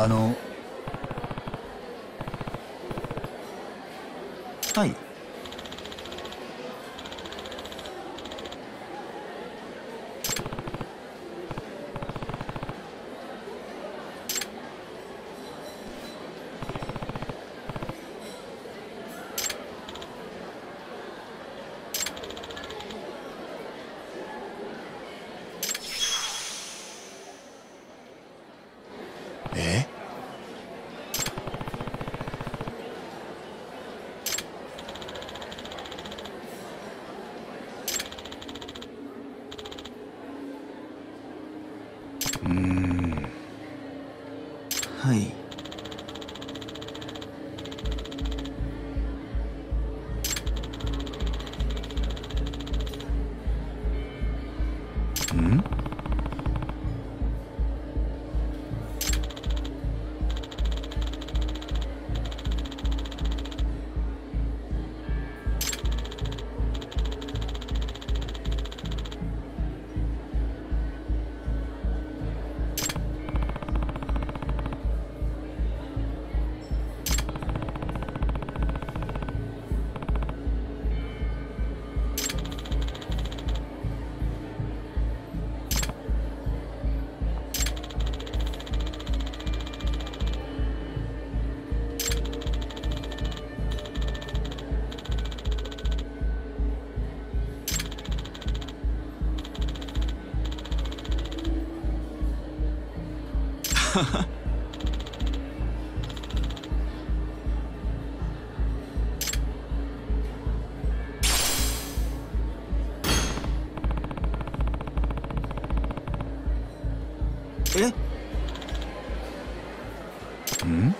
あのはい？え？ん？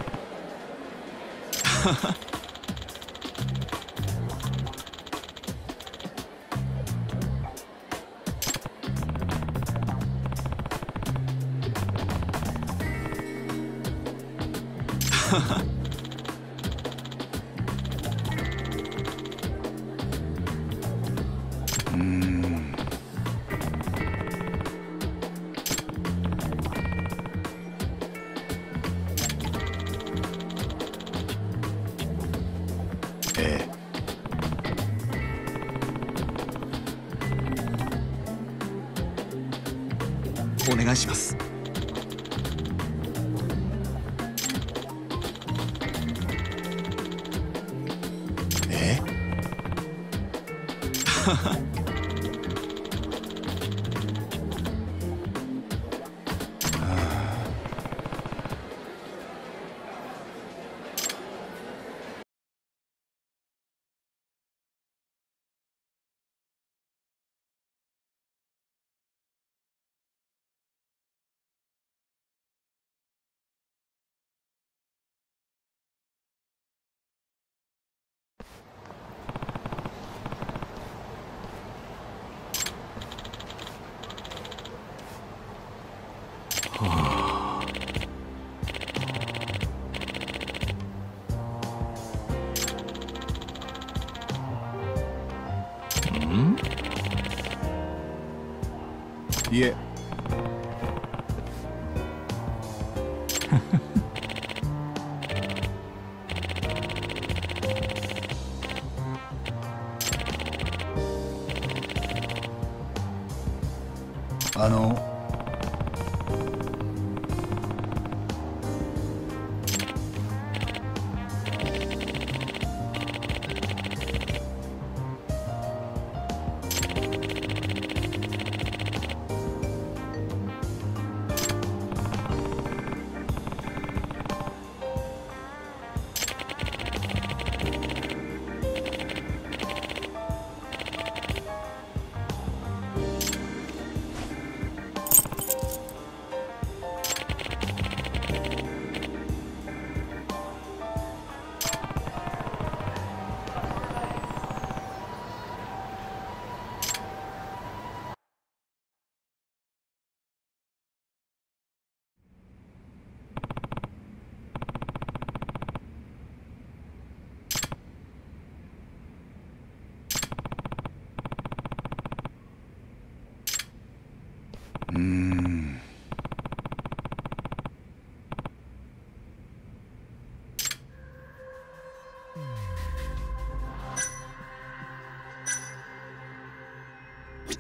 お願いします。い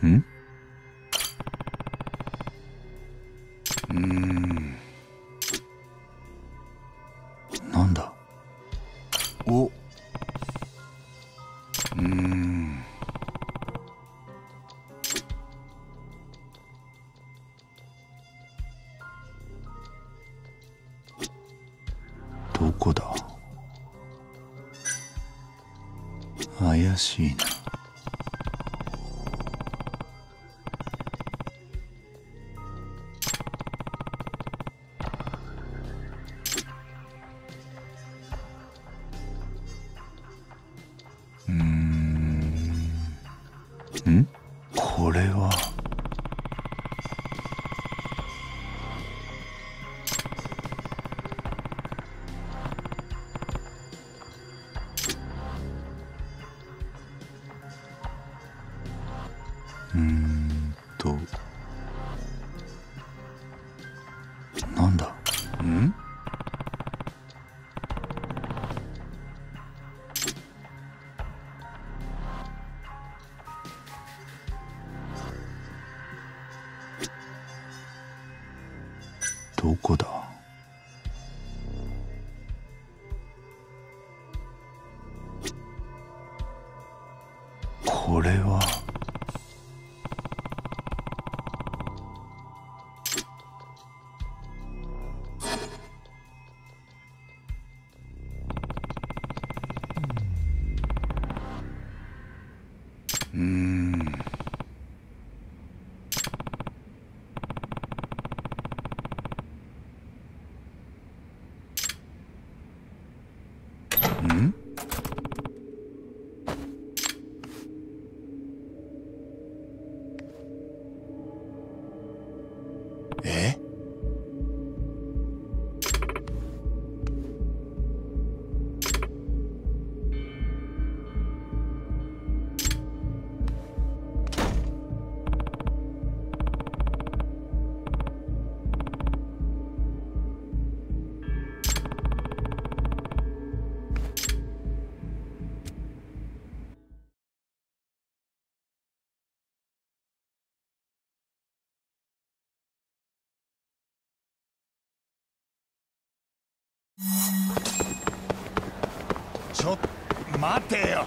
ん？うん。なんだ？お。うん。どこだ？怪しいな。どこだ？ちょっと待てよ。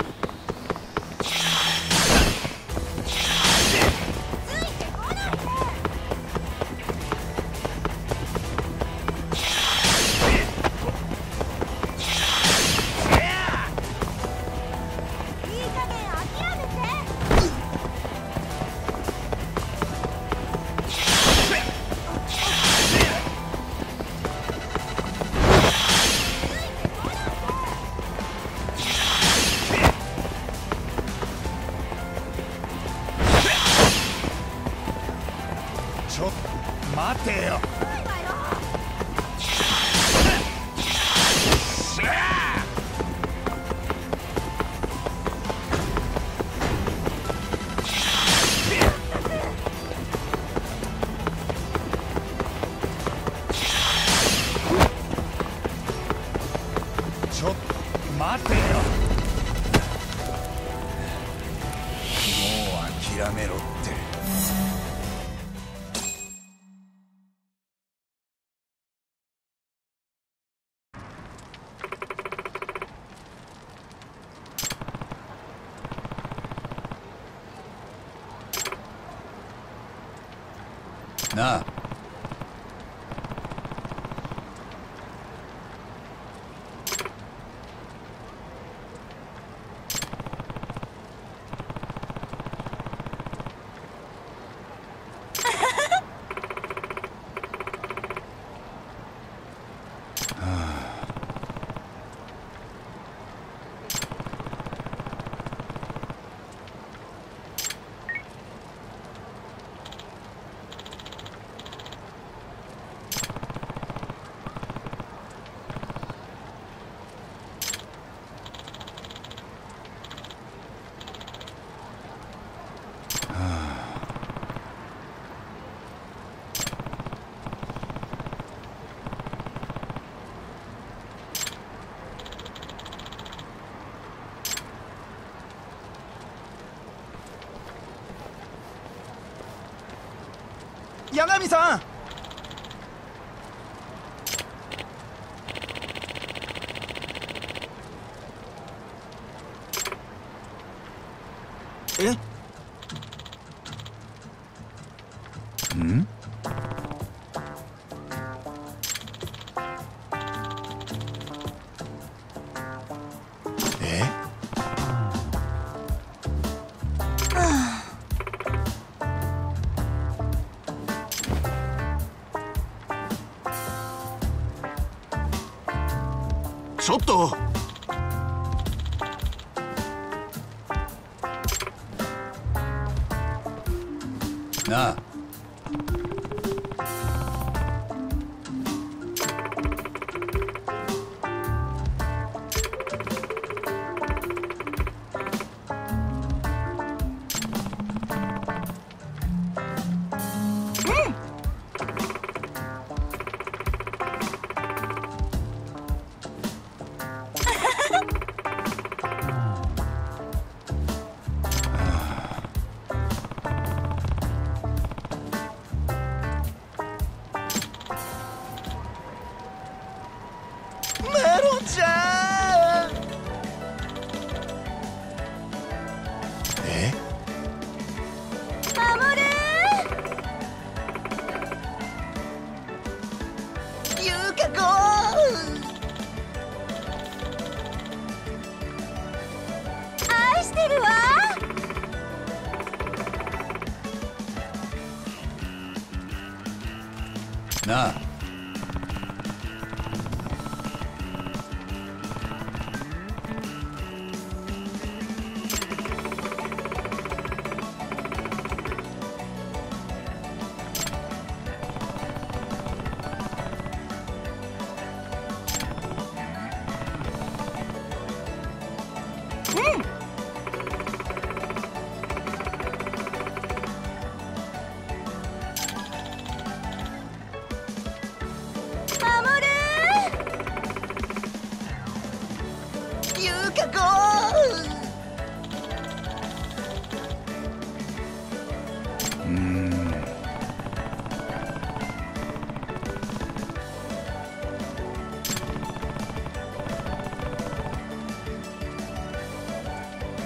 ちょっ待てよ。ちょっ待てよ。もう諦めろって。上さん。え？Ne? на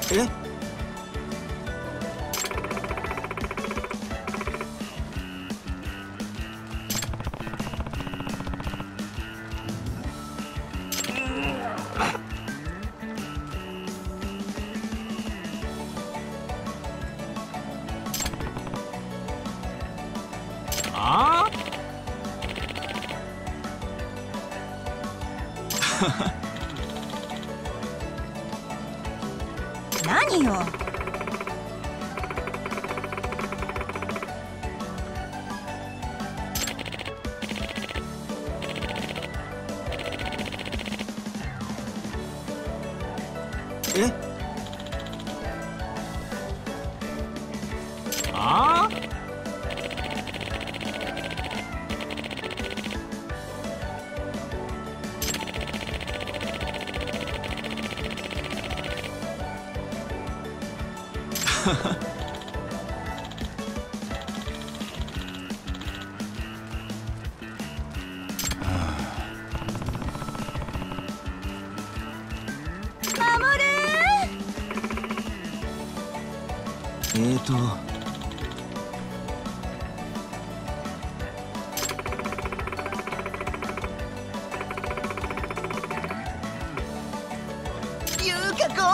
Hı? 何よ。えっ、ー、と。ゆうかこ